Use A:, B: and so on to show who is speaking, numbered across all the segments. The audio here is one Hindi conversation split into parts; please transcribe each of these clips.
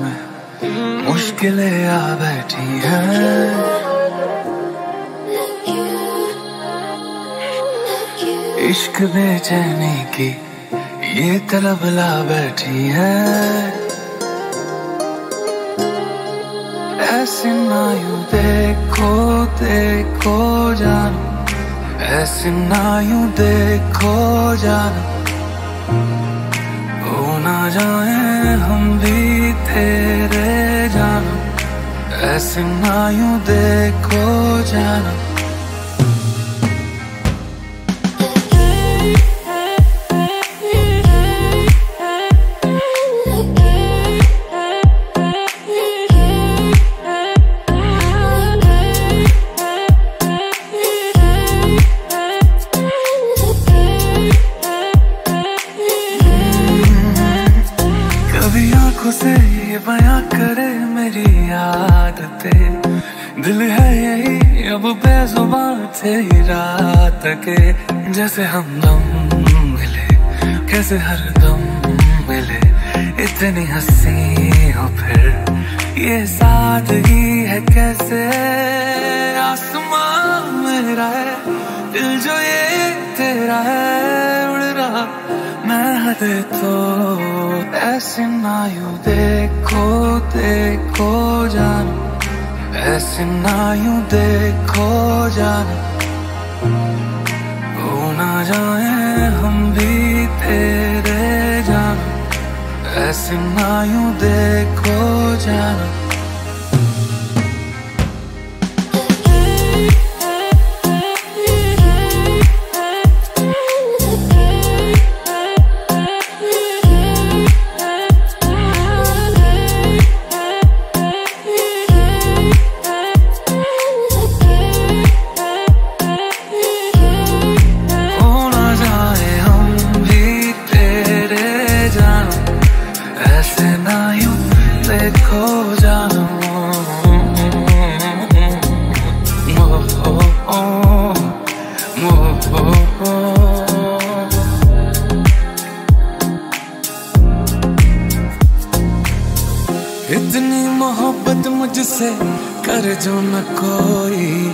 A: में मुश्किलें आ बैठी इश्क बेचैनी की ये तरफ़ ला बैठी है। ऐसे ना यू देखो देखो जानो। ऐसे ना यू देखो जानो। हो ना जाए हम भी तेरे जानो। ऐसे ना यू देखो जानो। आदतें दिल है यही, अब बेजुबा ही रात के जैसे हम दम मिले, कैसे हर दम मिले, इतनी हँसी हो फिर। ये सादगी है कैसे? आसमान मेरा है, दिल जो ये तेरा है, उड़ रहा। मैं हदे तो ऐसे ना यू देखो देखो जानो। ऐसे ना यू देखो जाने। हो ना जाए हम भी तेरे जाने। ऐसे ना यू देखो जानो। इतनी मोहब्बत मुझसे कर जो न कोई,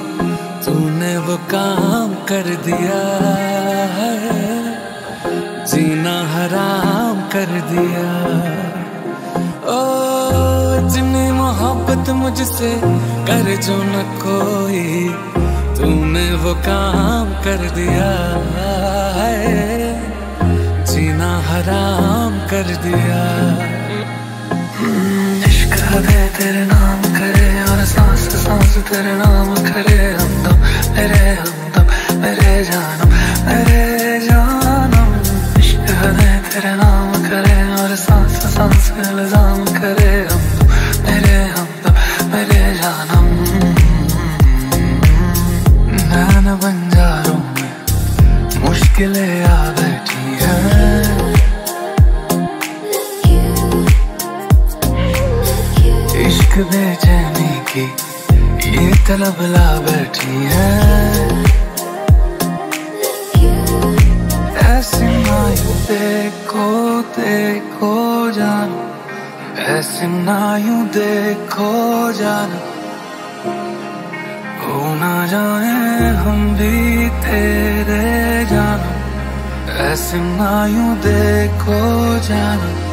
A: तूने वो काम कर दिया है। जीना हराम कर दिया। ओ, इतनी मोहब्बत मुझसे कर जो न कोई, तूने वो काम कर दिया है। जीना हराम कर दिया। हदे तेरे नाम करे और सांस सांस तेरे नाम करे। हमदम मेरे हमदम मेरे जानम मेरे जानम। इश्क दे तेरे नाम करे और सांस सांस इल्ज़ाम करे। बेचैनी की ये तलब ला बैठी है। ऐसे नायू देखो देखो जानो। ऐसे नायू देखो जानो। हो ना जाए हम भी तेरे जानो। ऐसे नायू देखो जानो।